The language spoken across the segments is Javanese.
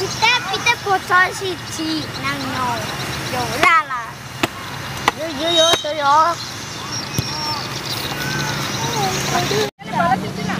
Kita kita bocor siji nang no. Yo lah lah. Yo yo yo to yo. Apa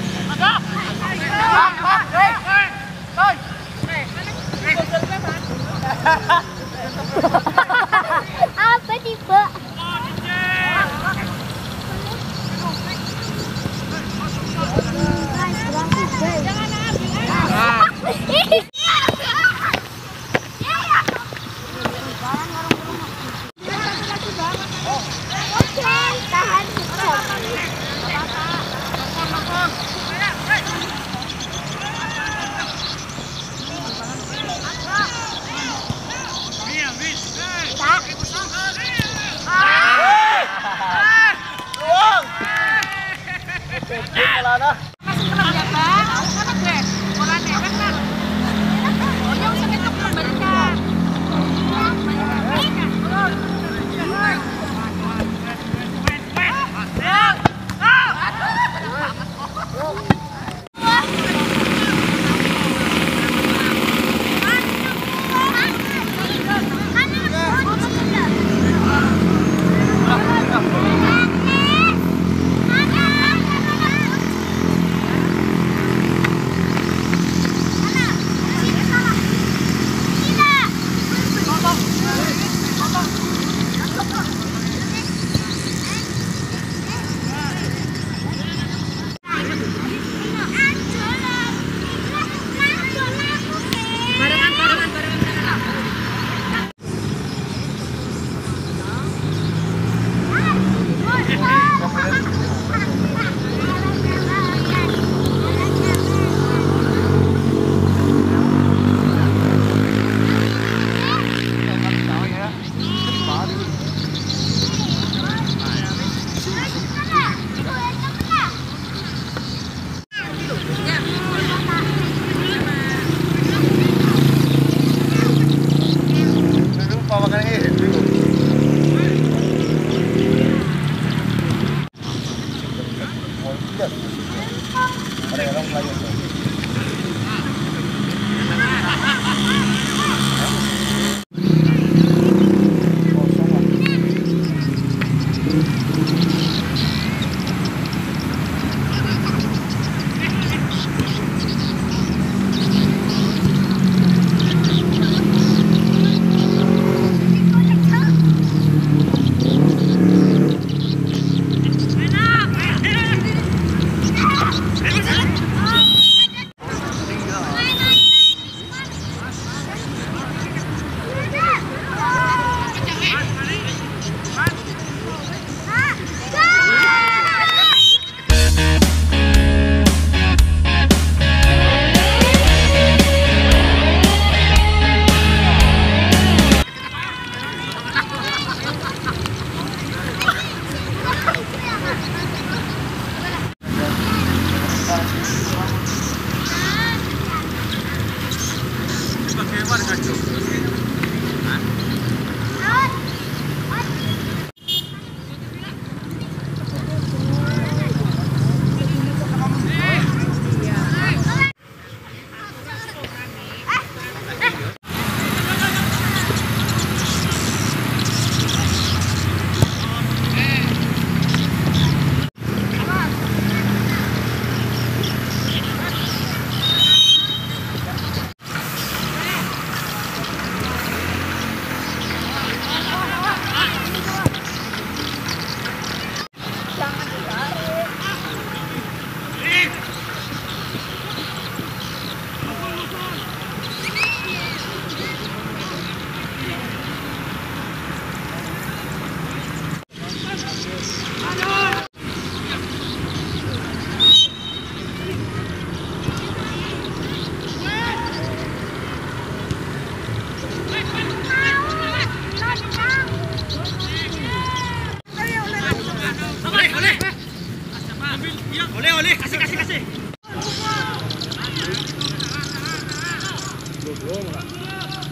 好的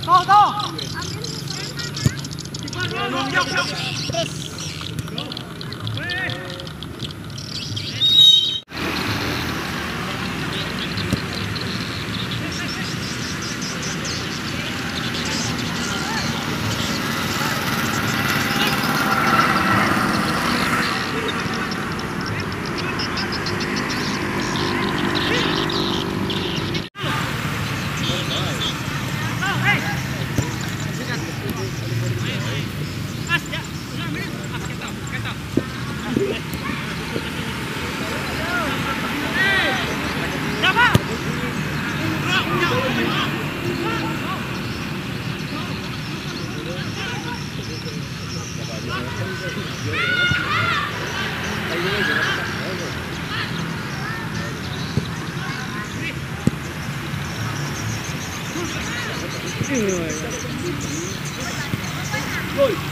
走走。Gol.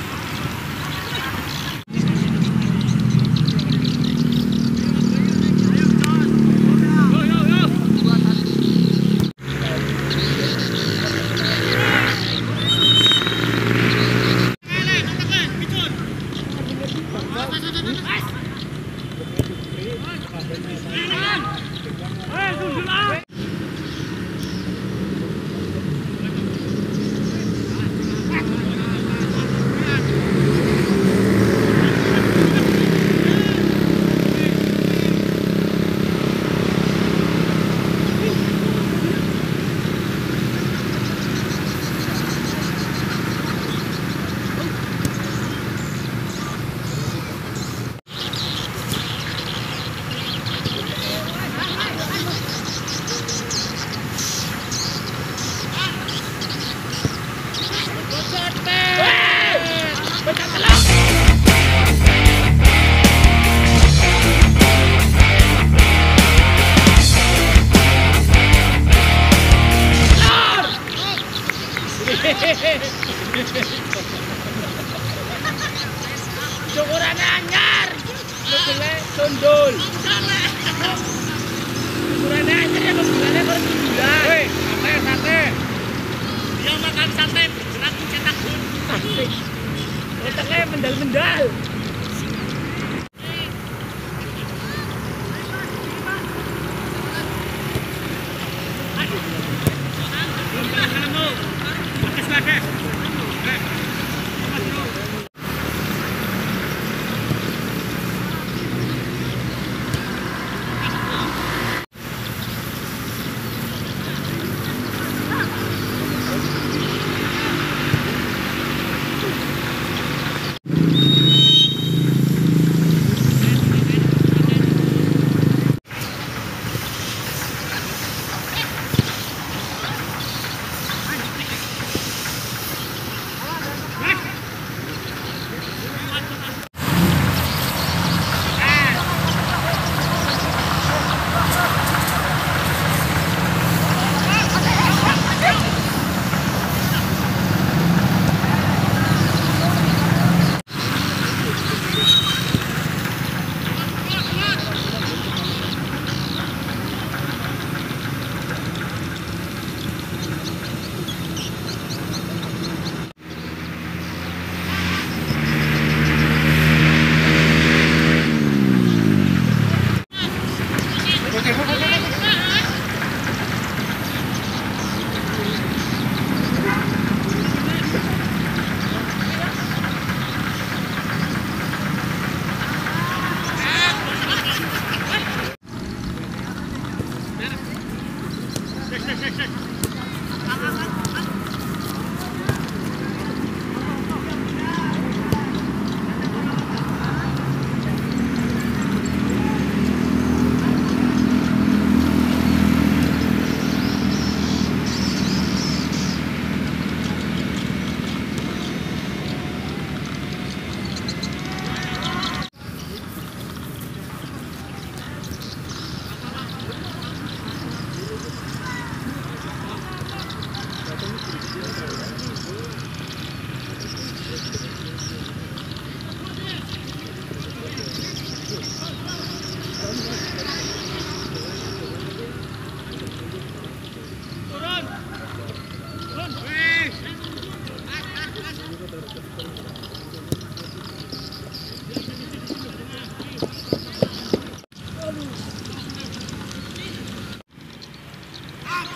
Come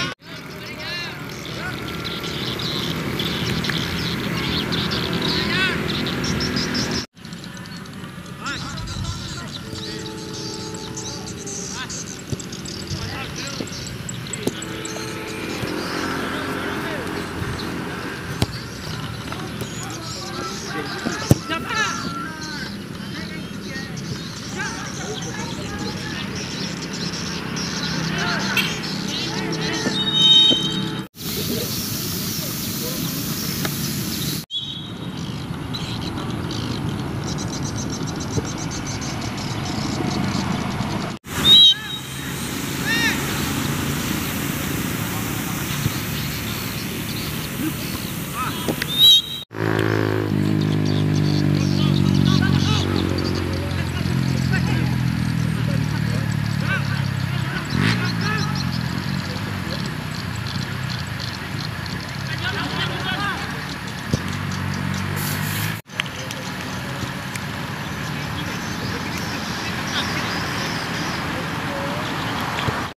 on. Oops.